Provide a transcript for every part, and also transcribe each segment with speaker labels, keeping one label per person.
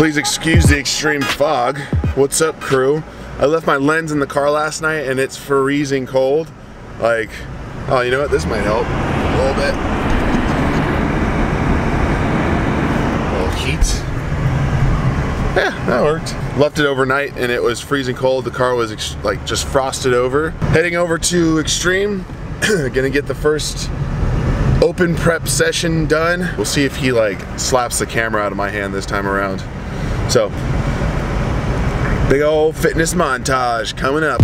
Speaker 1: Please excuse the extreme fog. What's up crew? I left my lens in the car last night and it's freezing cold. Like, oh you know what, this might help a little bit. A little heat. Yeah, that worked. Left it overnight and it was freezing cold. The car was like just frosted over. Heading over to X-Treme, gonna get the first open prep session done. We'll see if he like slaps the camera out of my hand this time around. So, big old fitness montage coming up.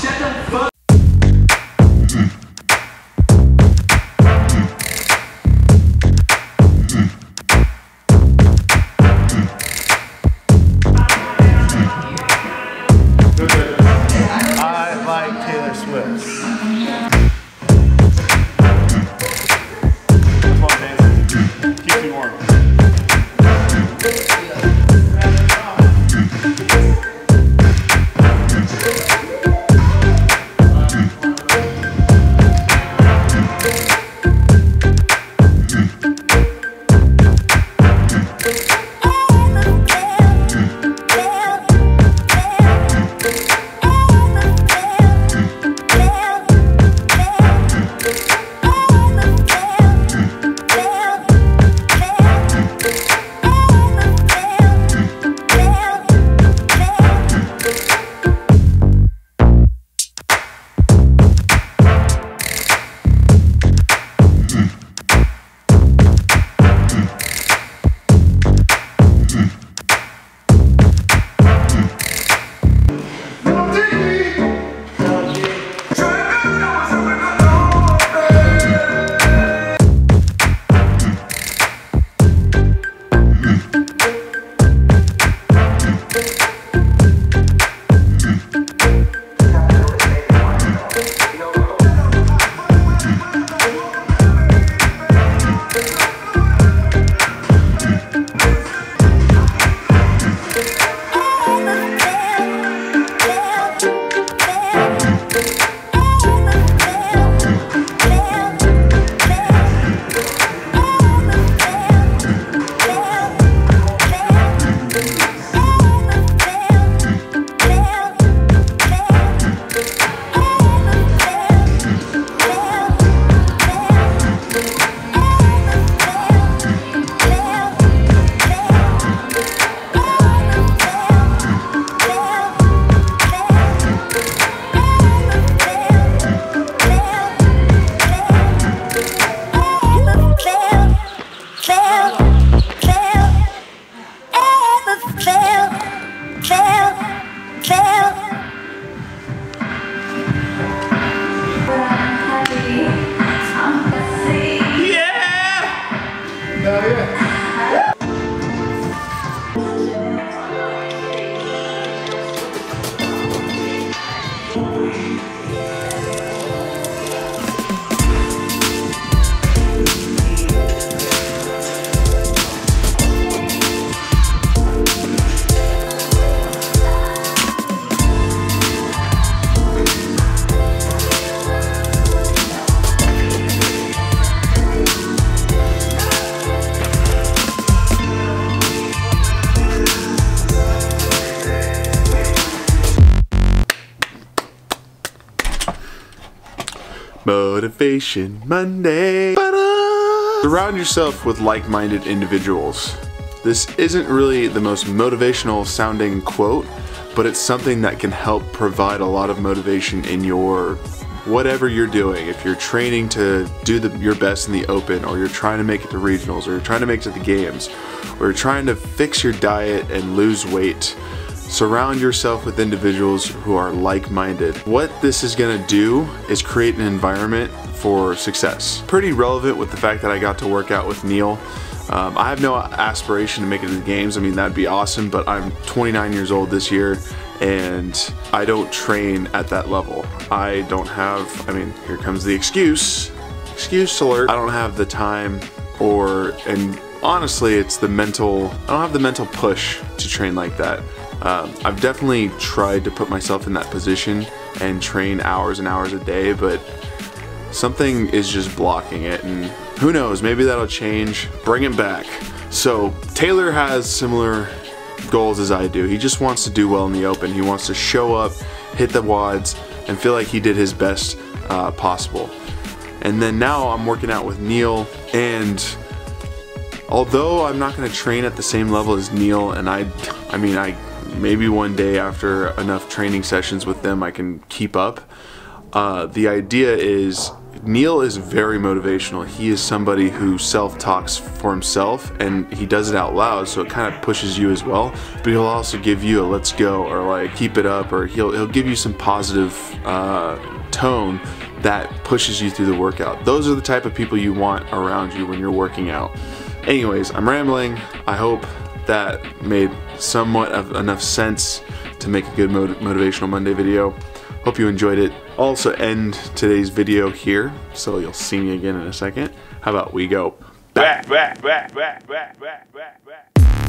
Speaker 1: Shut the fuck Motivation Monday. Surround yourself with like-minded individuals. This isn't really the most motivational sounding quote, but it's something that can help provide a lot of motivation in your whatever you're doing. If you're training to do the, your best in the open, or you're trying to make it to regionals, or you're trying to make it to the games, or you're trying to fix your diet and lose weight, Surround yourself with individuals who are like-minded. What this is gonna do is create an environment for success. Pretty relevant with the fact that I got to work out with Neal. Um, I have no aspiration to make it to the games. I mean, that'd be awesome, but I'm 29 years old this year and I don't train at that level. I don't have, I mean, here comes the excuse. Excuse alert. I don't have the time or, and honestly, it's the mental, I don't have the mental push to train like that. Um, I've definitely tried to put myself in that position and train hours and hours a day, but something is just blocking it and who knows, maybe that'll change. Bring it back. So Taylor has similar goals as I do. He just wants to do well in the open. He wants to show up, hit the WODs, and feel like he did his best uh, possible. And then now I'm working out with Neal and although I'm not going to train at the same level as Neal and I I mean I maybe one day after enough training sessions with them I can keep up uh, the idea is Neal is very motivational. He is somebody who self-talks for himself and he does it out loud so it kind of pushes you as well. But he'll also give you a let's go or like keep it up or he'll, he'll give you some positive uh, tone that pushes you through the workout. Those are the type of people you want around you when you're working out. Anyways, I'm rambling. I hope that made somewhat of enough sense to make a good motiv motivational Monday video. Hope you enjoyed it. I'll also end today's video here, so you'll see me again in a second. How about we go back, back, back, back, back, back, back, back.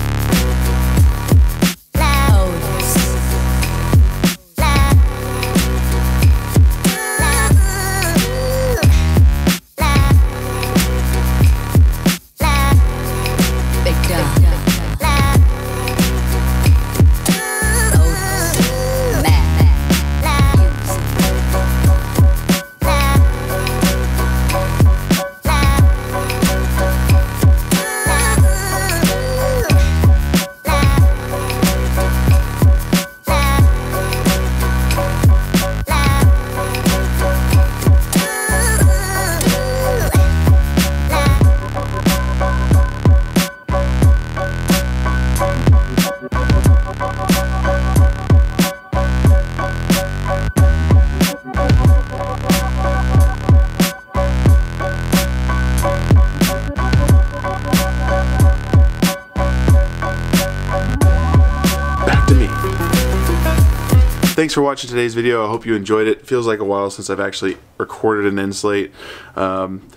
Speaker 1: Thanks for watching today's video. I hope you enjoyed it. Feels like a while since I've actually recorded an end slate. Um,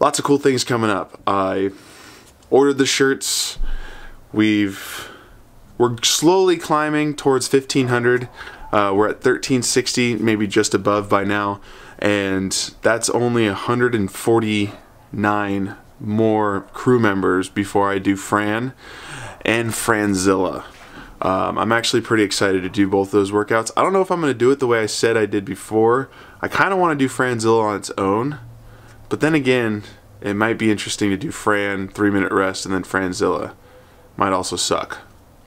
Speaker 1: lots of cool things coming up. I ordered the shirts. We've we're slowly climbing towards 1500. Uh, we're at 1360, maybe just above by now, and that's only 149 more crew members before I do Fran and Franzilla. Um, I'm actually pretty excited to do both those workouts. I don't know if I'm going to do it the way I said I did before. I kind of want to do Franzilla on its own, but then again, it might be interesting to do Fran, three minute rest, and then Franzilla. Might also suck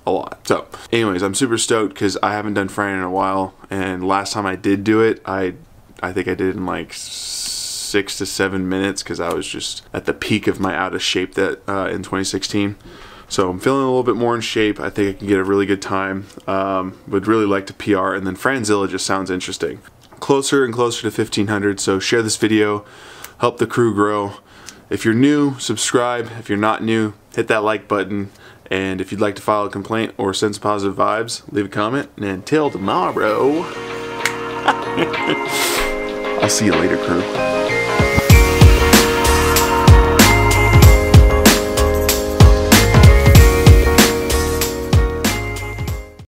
Speaker 1: a lot. So, anyways, I'm super stoked because I haven't done Fran in a while, and last time I did do it, I I think I did in like six to seven minutes because I was just at the peak of my out of shape that uh, in 2016. So I'm feeling a little bit more in shape. I think I can get a really good time. Um, would really like to PR, and then Franzilla just sounds interesting. Closer and closer to 1500, so share this video, help the crew grow. If you're new, subscribe. If you're not new, hit that like button. And if you'd like to file a complaint or send some positive vibes, leave a comment. And until tomorrow, I'll see you later, crew.